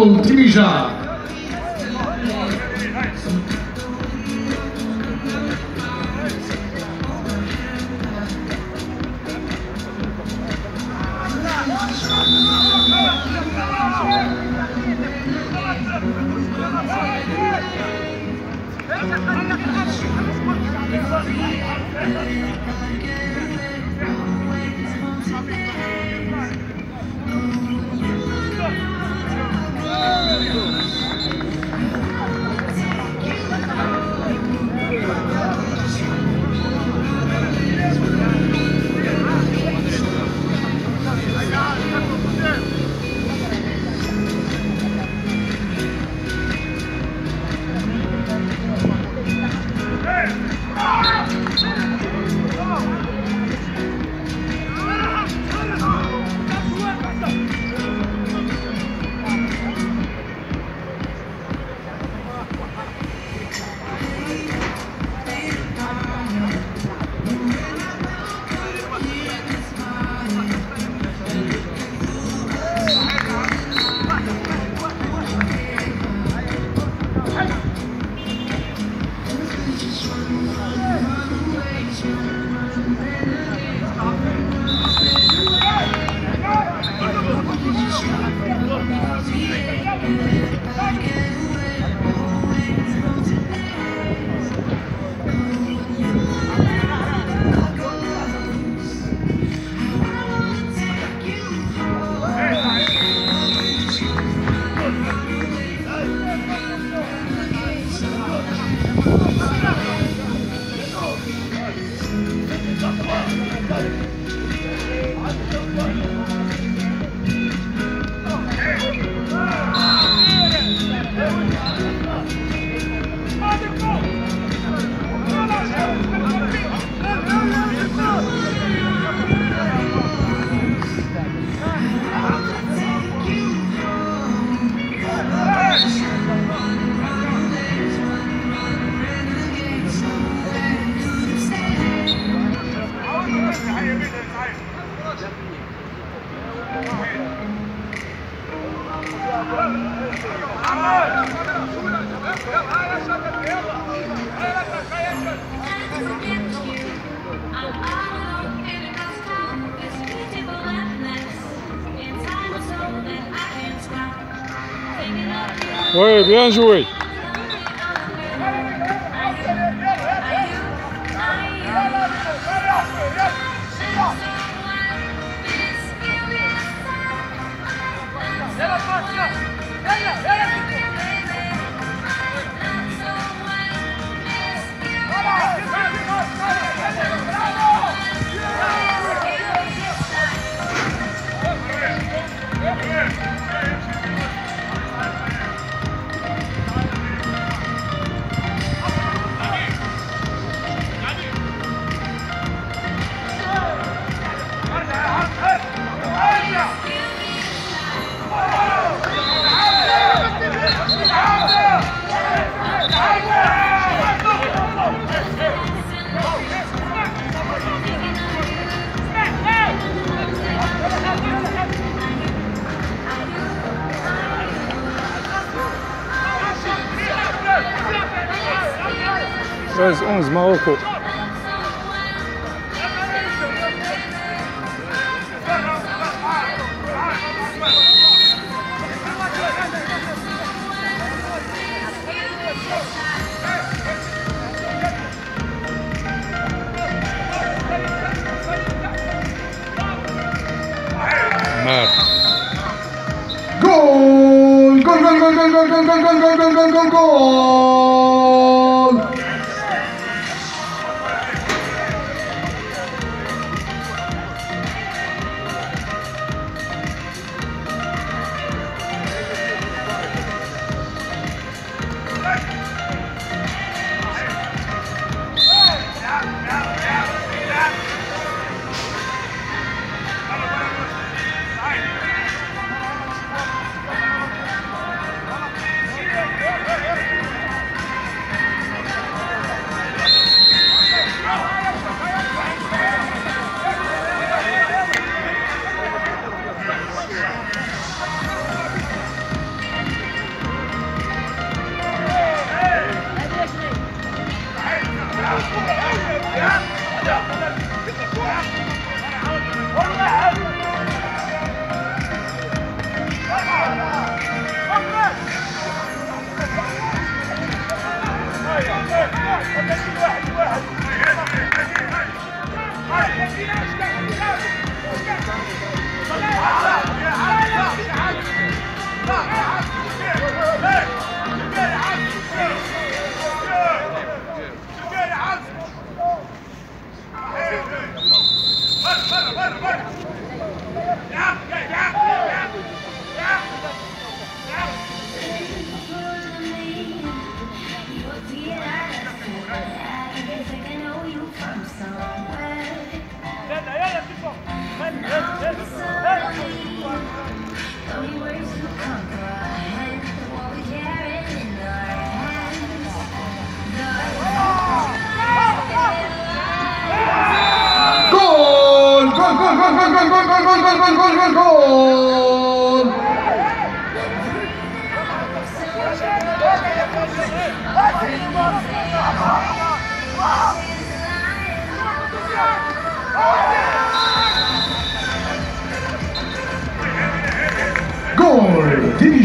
Gol Timija. Ouais, bien joué. Yalla.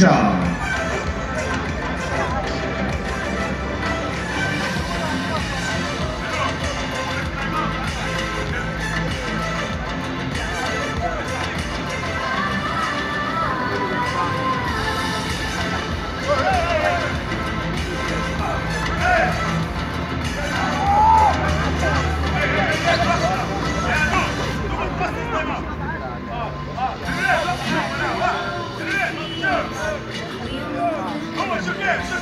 job. Yes, sir.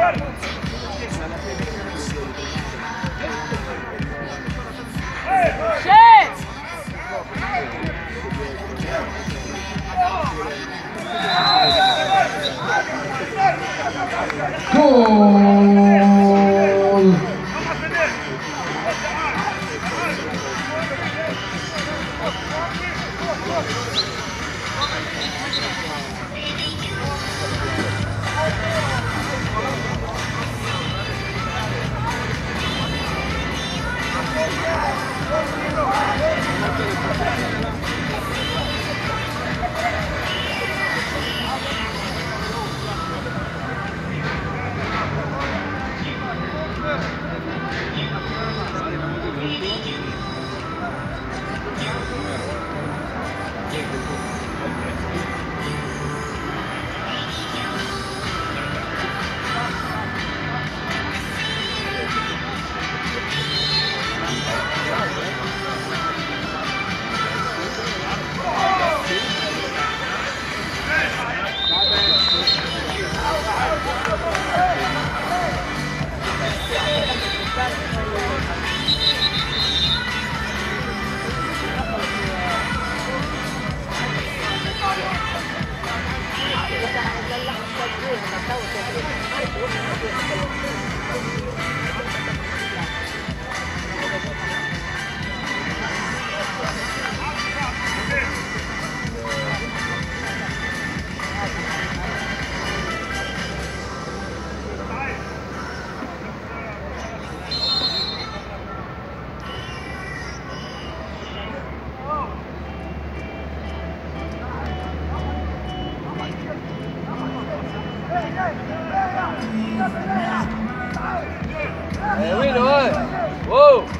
Vamos, Eh oui rồi. Wow.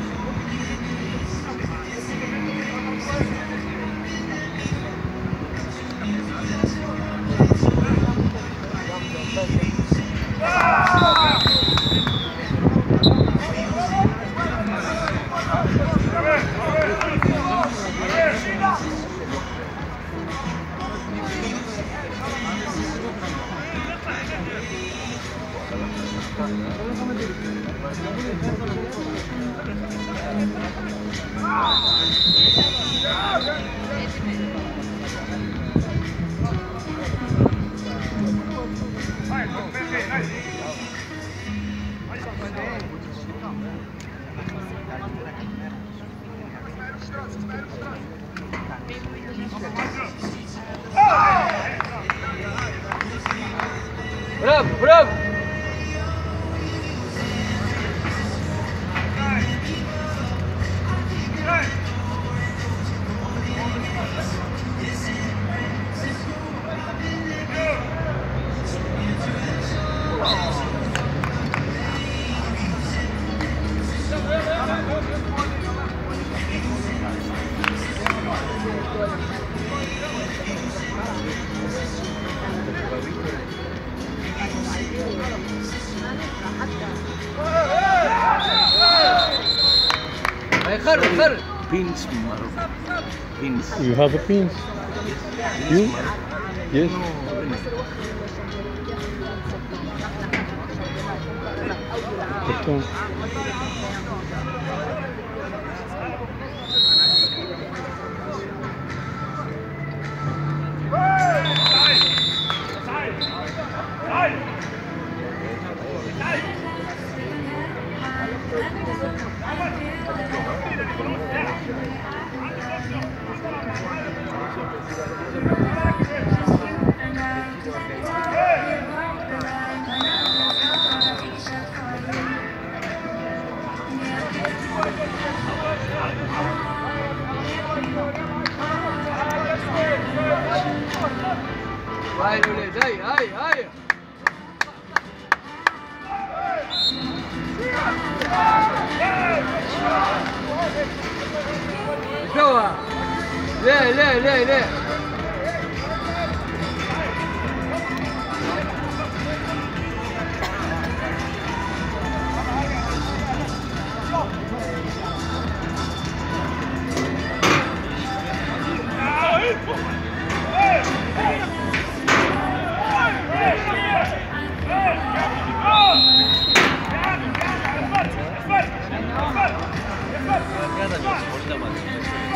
You have a pin? You? Yes.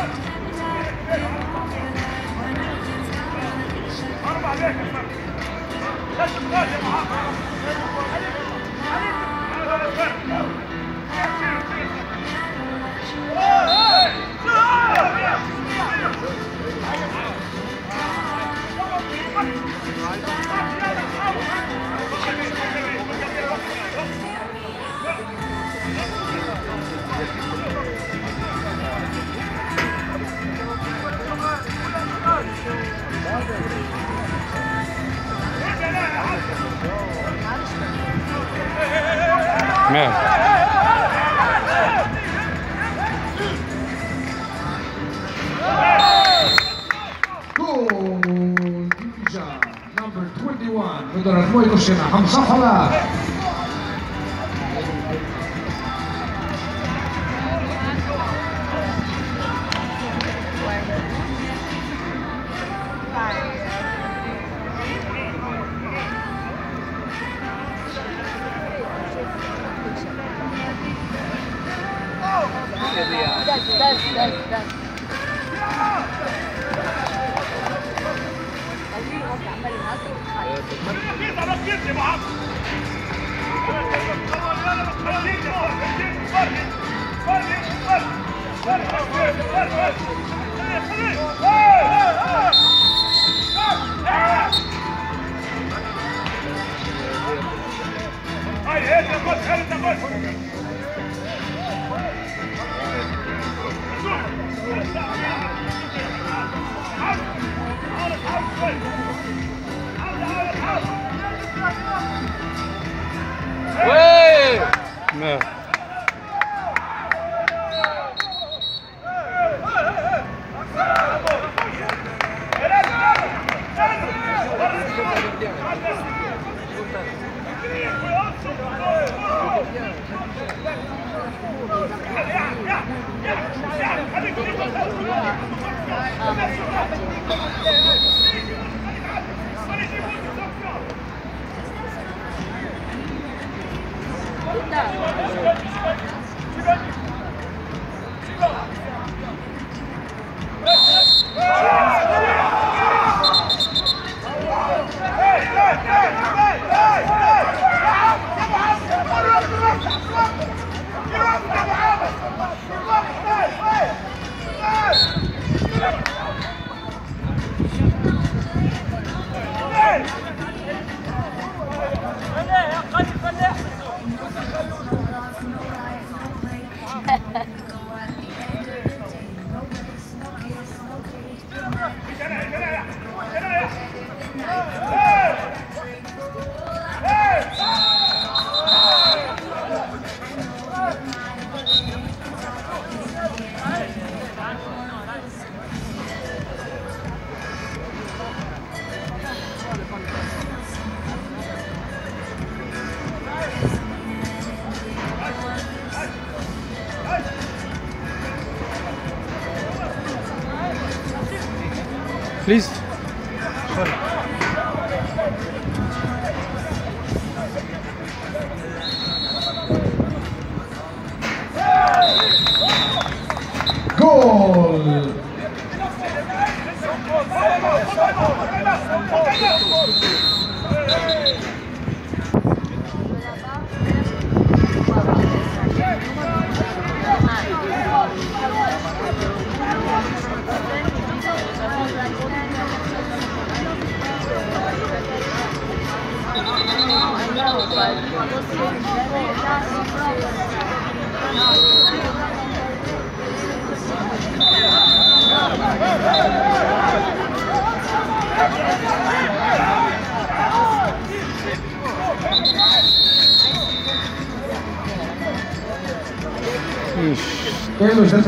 Bye.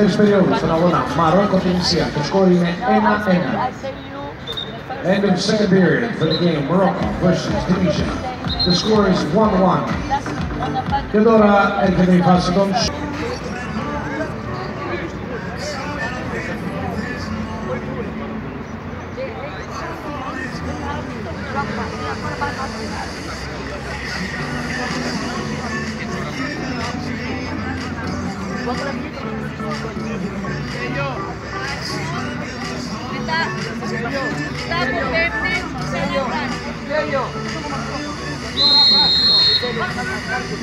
δεύτερης περίοδου στον αγώνα Μαρόκο-Τυνησία. Το σκόρ είναι 1-1. End of the second period for the game Morocco versus Tunisia. The score is 1-1. Και τώρα έρχεται η φάση των... Gracias,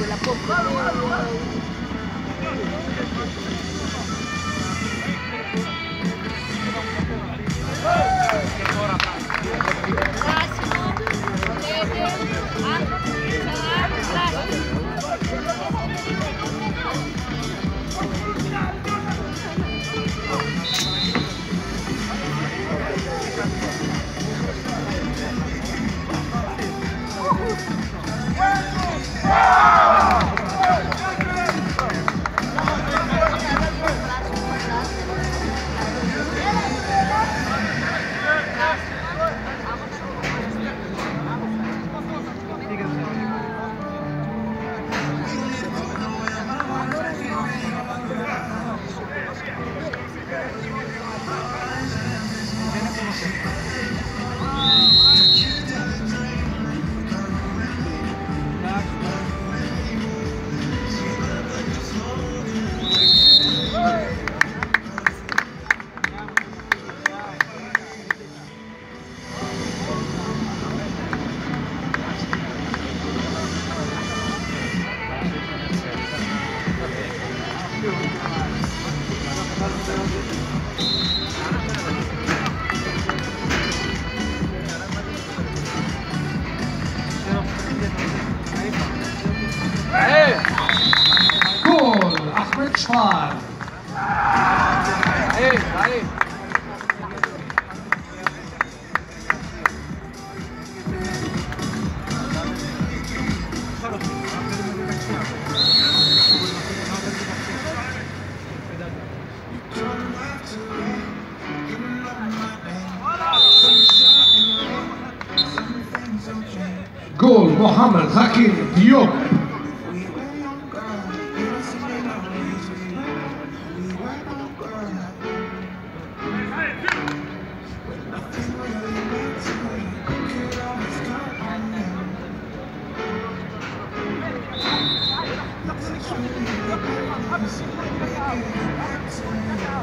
Mohammed Hakim Diop.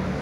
Oui.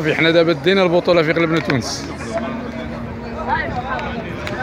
صافي حنا دابا دينا البطولة في غلبنا تونس.